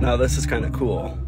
Now this is kind of cool.